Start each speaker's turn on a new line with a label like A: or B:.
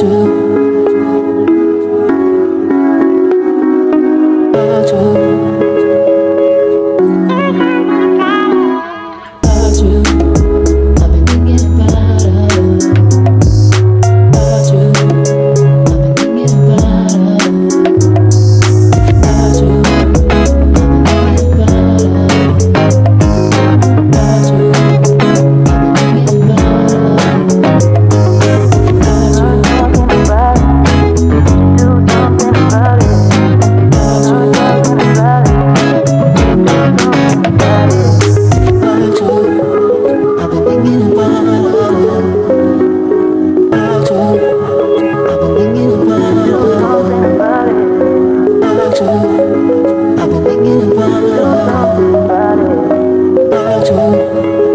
A: do Música